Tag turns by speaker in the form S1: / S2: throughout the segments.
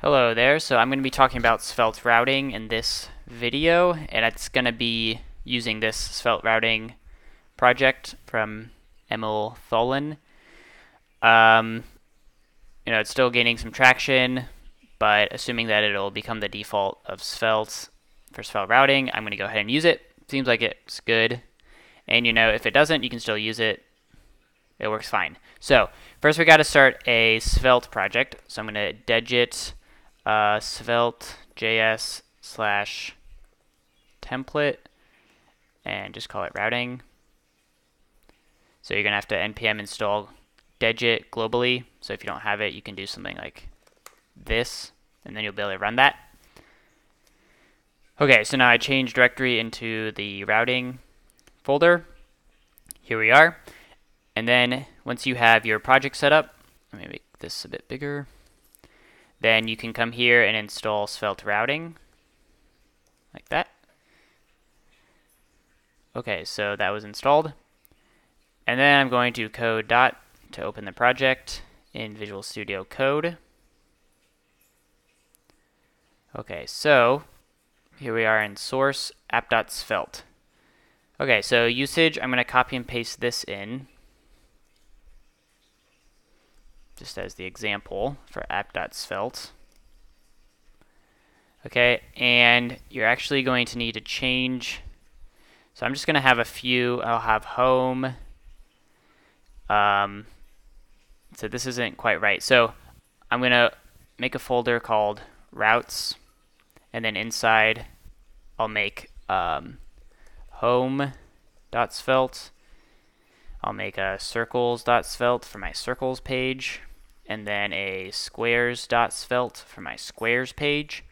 S1: Hello there, so I'm going to be talking about Svelte routing in this video, and it's going to be using this Svelte routing project from Emil Tholin. Um, you know, it's still gaining some traction, but assuming that it'll become the default of Svelte for Svelte routing, I'm going to go ahead and use it. Seems like it's good. And you know, if it doesn't, you can still use it. It works fine. So first we got to start a Svelte project. So I'm going to degit uh, svelte.js slash template and just call it routing. So you're going to have to npm install degit globally. So if you don't have it, you can do something like this, and then you'll be able to run that. Okay, so now I change directory into the routing folder. Here we are. And then once you have your project set up, let me make this a bit bigger. Then you can come here and install Svelte routing, like that. Okay, so that was installed. And then I'm going to code dot to open the project in Visual Studio Code. Okay, so here we are in source app.svelte. Okay, so usage, I'm going to copy and paste this in just as the example for app.svelte. Okay, and you're actually going to need to change. So I'm just going to have a few. I'll have home. Um, so this isn't quite right. So I'm going to make a folder called routes, and then inside I'll make um, home.svelte. I'll make a circles.svelte for my circles page and then a squares.svelte for my squares page.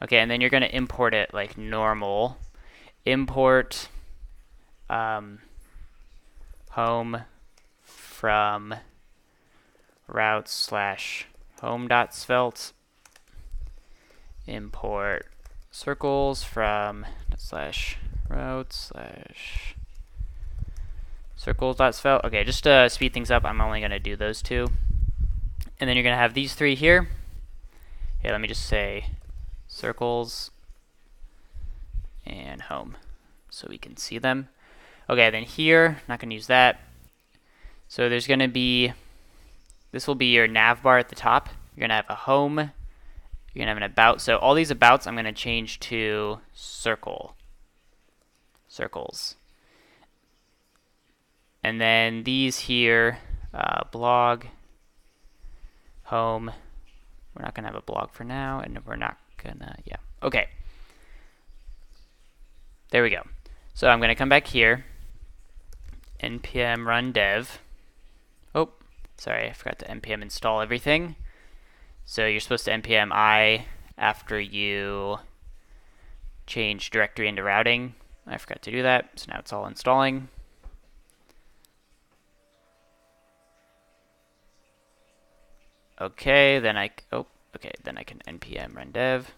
S1: Okay, and then you're going to import it like normal. Import um, home from routes slash home.svelte. Import circles from slash routes slash circles.svelte. Okay, just to speed things up, I'm only going to do those two. And then you're going to have these three here. Here, let me just say circles and home so we can see them. Okay, then here, not going to use that. So there's going to be, this will be your nav bar at the top. You're going to have a home. You're going to have an about. So all these abouts I'm going to change to circle. Circles. And then these here, uh, blog, home. We're not going to have a blog for now, and we're not going to, yeah. Okay. There we go. So I'm going to come back here, npm run dev. Oh, sorry, I forgot to npm install everything. So you're supposed to npm i after you change directory into routing. I forgot to do that, so now it's all installing. Okay, then I, oh, okay, then I can npm run dev.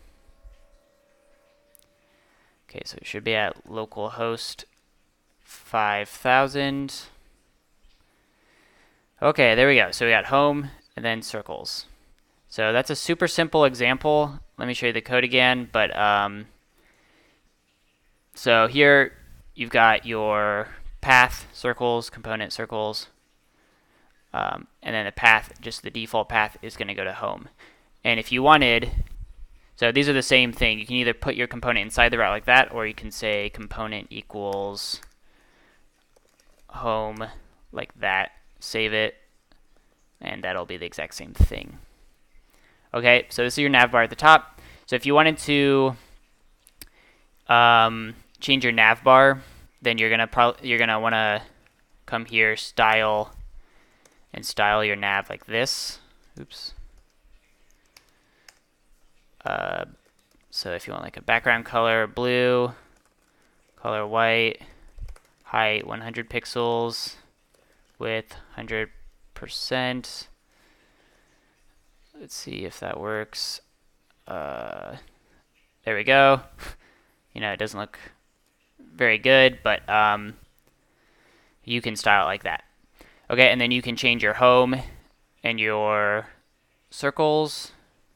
S1: Okay, so it should be at localhost 5000. Okay, there we go. So we got home and then circles. So that's a super simple example. Let me show you the code again. But um, so here you've got your path circles, component circles, um, and then the path, just the default path, is going to go to home. And if you wanted, so these are the same thing. You can either put your component inside the route like that, or you can say component equals home like that. Save it, and that'll be the exact same thing. Okay, so this is your nav bar at the top. So if you wanted to um, change your nav bar, then you're gonna pro- you're gonna want to come here, style and style your nav like this. Oops. Uh, so if you want like a background color blue, color white, height 100 pixels, width 100%. Let's see if that works. Uh, there we go. you know, it doesn't look very good, but um, you can style it like that. Okay, and then you can change your home and your circles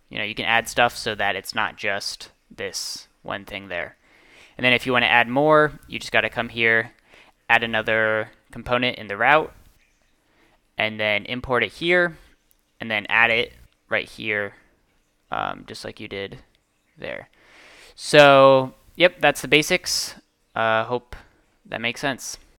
S1: you know, you can add stuff so that it's not just this one thing there. And then if you want to add more, you just got to come here, add another component in the route, and then import it here, and then add it right here, um, just like you did there. So, yep, that's the basics. Uh, hope that makes sense.